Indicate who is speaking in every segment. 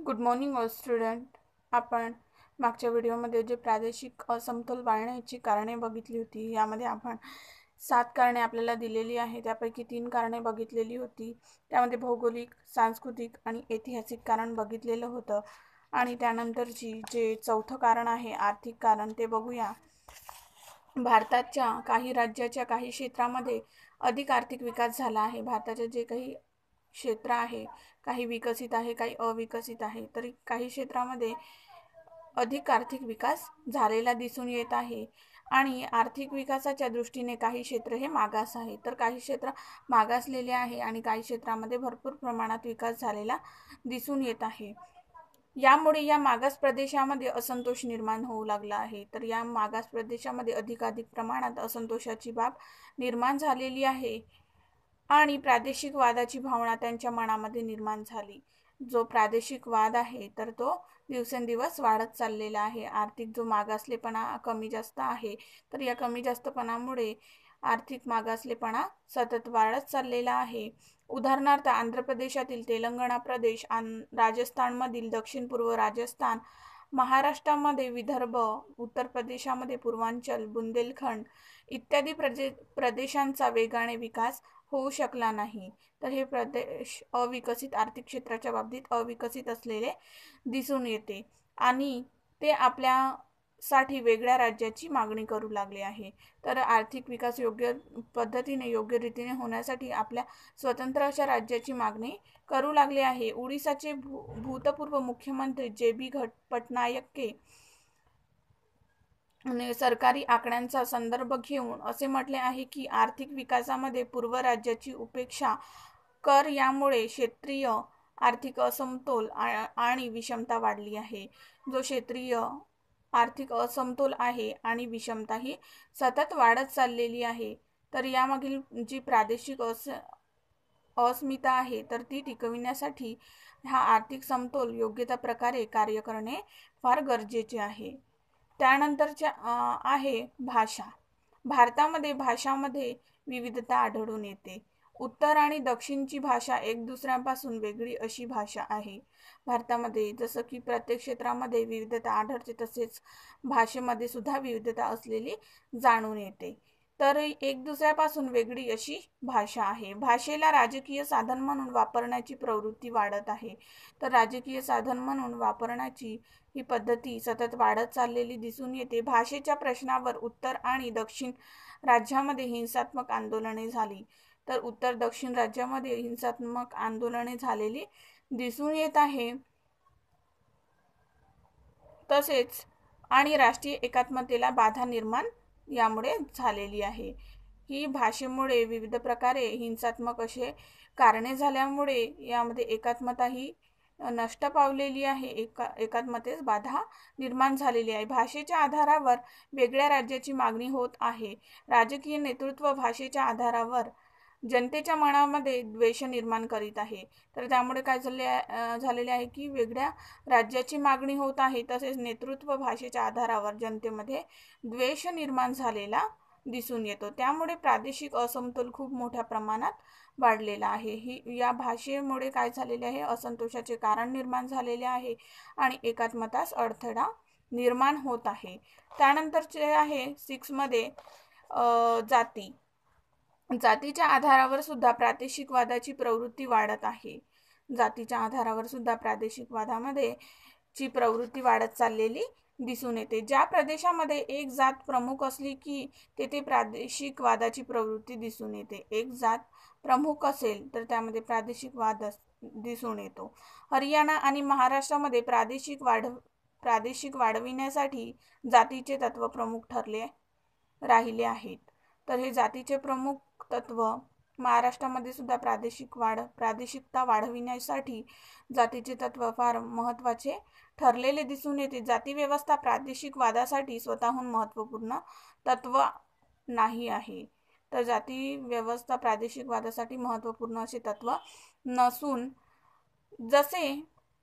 Speaker 1: Good morning all student आपण मागच्या व्हिडिओमध्ये जे प्रादेशिक असमतोल वाढण्याची कारणे बघितली होती यामध्ये आपण सात कारणे आपल्याला दिलेली आहे त्यापैकी तीन कारणे बघितलेली होती. त्यामध्ये भौगोलिक सांस्कृतिक आणि ऐतिहासिक कारण बघितलेलं होतं. आणि त्यानंतरची जे चौथं कारण आहे आर्थिक कारण ते बघूया. भारताच्या काही राज्याच्या काही क्षेत्रामध्ये अधिक आर्थिक विकास झाला आहे. भारताच्या जे काही क्षेत्र आहे. काही विकसित आहे काही अविकसित आहे. तरी काही क्षेत्रामध्ये अधिक आर्थिक विकास झालेला दिसून येत आहे. आणि आर्थिक विकासाच्या दृष्टीने काही क्षेत्र हे मागास आहे. तर काही क्षेत्र मागासलेले आहे आणि काही क्षेत्रामध्ये भरपूर प्रमाणात विकास झालेला दिसून येत आहे. यामुळे या मागास प्रदेशामध्ये असंतोष निर्माण होऊ लागला आहे. तर या मागास प्रदेशामध्ये अधिकाधिक प्रमाणात असंतोषाची बाब निर्माण झालेली आहे. आणि प्रादेशिक वादाची भावना त्यांच्या मनामध्ये निर्माण झाली. जो प्रादेशिक वाद आहे तर तो दिवसेंदिवस वाढत चाललेला आहे. आर्थिक जो मागासलेपणा कमी जास्त आहे तर या कमी जास्तपणामुळे आर्थिक मागासलेपणा सतत वाढत चाललेला आहे. उदाहरणार्थ आंध्र प्रदेशातील तेलंगणा प्रदेश आन राजस्थानमधील दक्षिण पूर्व राजस्थान महाराष्ट्रामध्ये विदर्भ उत्तर प्रदेशामध्ये पूर्वांचल बुंदेलखंड इत्यादी प्रदे प्रदेशांचा वेगाने विकास होऊ शकला नाही. तर हे प्रदेश अविकसित आर्थिक क्षेत्राच्या बाबतीत अविकसित असलेले दिसून येते. आणि ते आपल्यासाठी वेगळ्या राज्याची मागणी करू लागले आहे. तर आर्थिक विकास योग्य पद्धतीने योग्य रीतीने होण्यासाठी आपल्या स्वतंत्र अशा राज्याची मागणी करू लागले आहे. ओडिसाचे भू भूतपूर्व मुख्यमंत्री जे बी घट पटनायके सरकारी आकड्यांचा संदर्भ घेऊन असे म्हटले आहे की आर्थिक विकासामध्ये पूर्व राज्याची उपेक्षा कर यामुळे क्षेत्रीय आर्थिक असमतोल आणि विषमता वाढली आहे. जो क्षेत्रीय आर्थिक असमतोल आहे आणि विषमता ही सतत वाढत चाललेली आहे तर यामागील जी प्रादेशिक अस अस्मिता आहे तर ती टिकविण्यासाठी हा आर्थिक समतोल योग्य त्या प्रकारे कार्य करणे फार गरजेचे आहे. त्यानंतरच्या आहे भाषा. भारतामध्ये भाषामध्ये विविधता आढळून येते. उत्तर आणि दक्षिणची भाषा एक दुसऱ्यापासून वेगळी अशी भाषा आहे. भारतामध्ये जसं की प्रत्येक क्षेत्रामध्ये विविधता आढळते तसेच भाषेमध्ये सुद्धा विविधता असलेली जाणून येते. तर एक दुसऱ्यापासून वेगळी अशी भाषा आहे. भाषेला राजकीय साधन म्हणून वापरण्याची प्रवृत्ती वाढत आहे. तर राजकीय साधन म्हणून वापरण्याची ही पद्धती सतत वाढत चाललेली दिसून येते. भाषेच्या प्रश्नावर उत्तर आणि दक्षिण राज्यामध्ये हिंसात्मक आंदोलने झाली. तर उत्तर दक्षिण राज्यामध्ये हिंसात्मक आंदोलने झालेली दिसून येत आहे. तसेच आणि राष्ट्रीय एकात्मतेला बाधा निर्माण यामुळे झालेली आहे. ही भाषेमुळे विविध प्रकारे हिंसात्मक असे कारणे झाल्यामुळे यामध्ये एकात्मता ही नष्ट पावलेली आहे. एका एकात्मतेस बाधा निर्माण झालेली आहे. भाषेच्या आधारावर वेगळ्या राज्याची मागणी होत आहे. राजकीय नेतृत्व भाषेच्या आधारावर जनतेच्या मनामध्ये द्वेष निर्माण करीत आहे. तर त्यामुळे काय झाले झालेले आहे की वेगळ्या राज्याची मागणी होत आहे. तसेच नेतृत्व भाषेच्या आधारावर जनतेमध्ये द्वेष निर्माण झालेला दिसून येतो. त्यामुळे प्रादेशिक असमतोल खूप मोठ्या प्रमाणात वाढलेला आहे. ही या भाषेमुळे काय झालेले आहे? असंतोषाचे कारण निर्माण झालेले आहे आणि एकात्मतास अडथळा निर्माण होत आहे. त्यानंतरचे आहे सिक्समध्ये जाती. जातीच्या आधारावर सुद्धा प्रादेशिक वादाची प्रवृत्ती वाढत आहे. जातीच्या आधारावर सुद्धा प्रादेशिक वादामध्ये ची प्रवृत्ती वाढत चाललेली दिसून येते. ज्या प्रदेशामध्ये एक जात प्रमुख असली की तेथे प्रादेशिक वादाची प्रवृत्ती दिसून येते. एक जात प्रमुख असेल तर त्यामध्ये प्रादेशिक वाद दिसून येतो. हरियाणा आणि महाराष्ट्रामध्ये प्रादेशिक वाढ प्रादेशिक वाढविण्यासाठी जातीचे तत्व प्रमुख ठरले राहिले आहेत. तर हे जातीचे प्रमुख तत्व. महाराष्ट्रामध्ये सुद्धा प्रादेशिक वाढ प्रादेशिकता वाढविण्यासाठी जातीचे तत्व फार महत्त्वाचे ठरलेले दिसून येते. जाती व्यवस्था प्रादेशिक वादासाठी स्वतःहून महत्त्वपूर्ण तत्व नाही आहे. तर जाती व्यवस्था प्रादेशिक वादासाठी महत्त्वपूर्ण असे तत्व नसून जसे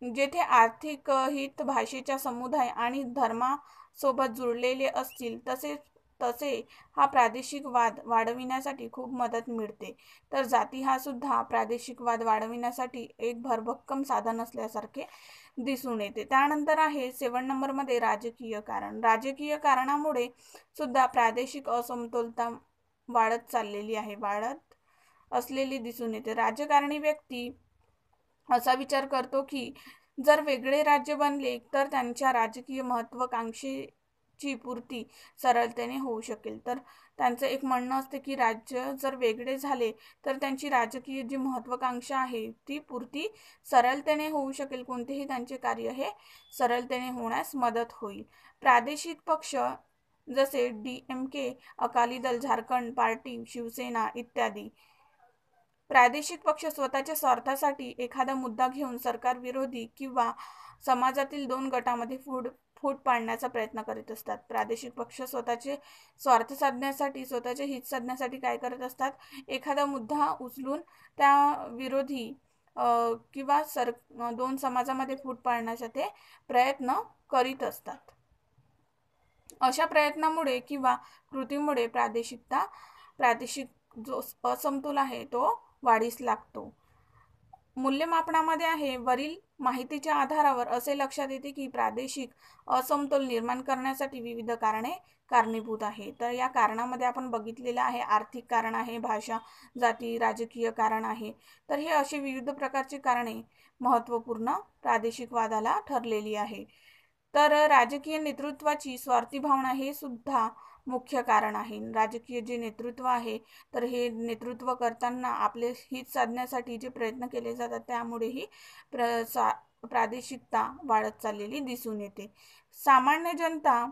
Speaker 1: जेथे आर्थिक हित भाषेच्या समुदाय आणि धर्मासोबत जुळलेले असतील तसेच तसे हा प्रादेशिक वाद वाढविण्यासाठी खूप मदत मिळते. तर जाती हा सुद्धा प्रादेशिक वाद वाढविण्यासाठी एक भरभक्कम साधन असल्यासारखे दिसून येते. त्यानंतर आहे सेवन नंबरमध्ये राजकीय कारण. राजकीय कारणामुळे सुद्धा प्रादेशिक असमतोलता वाढत चाललेली आहे वाढत असलेली दिसून येते. राजकारणी व्यक्ती असा विचार करतो की जर वेगळे राज्य बनले तर त्यांच्या राजकीय ची पूर्ती सरळतेने होऊ शकेल. तर त्यांचं एक म्हणणं असते की राज्य जर वेगळे झाले तर त्यांची राजकीय जी महत्वाकांक्षा आहे ती पूर्ती सरळतेने होऊ शकेल. कोणतेही त्यांचे कार्य हे सरळतेने होण्यास मदत होईल. प्रादेशिक पक्ष जसे डी एम के अकाली दल झारखंड पार्टी शिवसेना इत्यादी. प्रादेशिक पक्ष स्वतःच्या स्वार्थासाठी एखादा मुद्दा घेऊन सरकार विरोधी किंवा समाजातील दोन गटामध्ये फूट फूट पाडण्याचा प्रयत्न करीत असतात. प्रादेशिक पक्ष स्वतःचे स्वार्थ साधण्यासाठी स्वतःचे हित साधण्यासाठी काय करत असतात? एखादा मुद्दा उचलून त्या विरोधी किंवा सर दोन समाजामध्ये फूट पाडण्याचा ते प्रयत्न करीत असतात. अशा प्रयत्नामुळे किंवा कृतीमुळे प्रादेशिकता प्रादेशिक जो असमतोल आहे तो वाढीस लागतो. मूल्यमापनामध्ये आहे. वरील माहितीच्या आधारावर असे लक्षात येते की प्रादेशिक असमतोल निर्माण करण्यासाठी विविध कारणे कारणीभूत आहे तर या कारणामध्ये आपण बघितलेलं आहे. आर्थिक कारण आहे भाषा जाती राजकीय कारण आहे. तर हे असे विविध प्रकारची कारणे महत्त्वपूर्ण प्रादेशिक वादाला ठरलेली आहे. तर राजकीय नेतृत्वाची स्वार्थी भावना हे सुद्धा मुख्य कारण आहे. राजकीय जे नेतृत्व आहे तर हे नेतृत्व करताना आपले हित साधण्यासाठी जे प्रयत्न केले जातात त्यामुळेही प्र सा प्रादेशिकता वाढत चाललेली दिसून येते. सामान्य जनता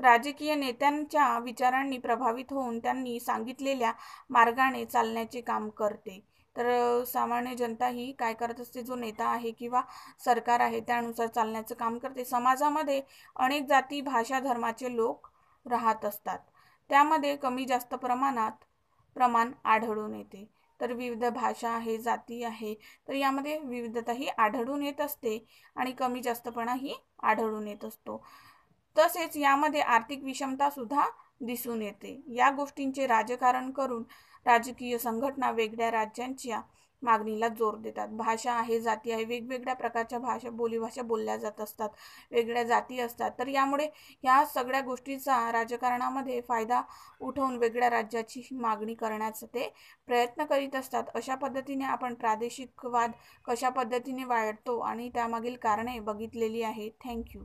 Speaker 1: राजकीय नेत्यांच्या विचारांनी प्रभावित होऊन त्यांनी सांगितलेल्या मार्गाने चालण्याचे काम करते. तर सामान्य जनता ही काय करत असते जो नेता आहे किंवा सरकार आहे त्यानुसार चालण्याचं काम करते. समाजामध्ये अनेक जाती भाषा धर्माचे लोक राहत असतात. त्यामध्ये कमी जास्त प्रमाणात प्रमाण आढळून येते. तर विविध भाषा आहे जाती आहे तर यामध्ये विविधताही आढळून येत असते आणि कमी जास्तपणा ही आढळून येत असतो. तसेच यामध्ये आर्थिक विषमता सुद्धा दिसून येते. या गोष्टींचे राजकारण करून राजकीय संघटना वेगळ्या राज्यांच्या मागणीला जोर देतात. भाषा आहे जाती आहे वेगवेगळ्या प्रकारच्या भाषा बोलीभाषा बोलल्या जात असतात वेगळ्या जाती असतात. तर यामुळे या सगळ्या गोष्टीचा राजकारणामध्ये फायदा उठवून वेगळ्या राज्याची मागणी करण्याचा ते प्रयत्न करीत असतात. अशा पद्धतीने आपण प्रादेशिकवाद कशा पद्धतीने वाढतो आणि त्यामागील कारणे बघितलेली आहेत थँक्यू.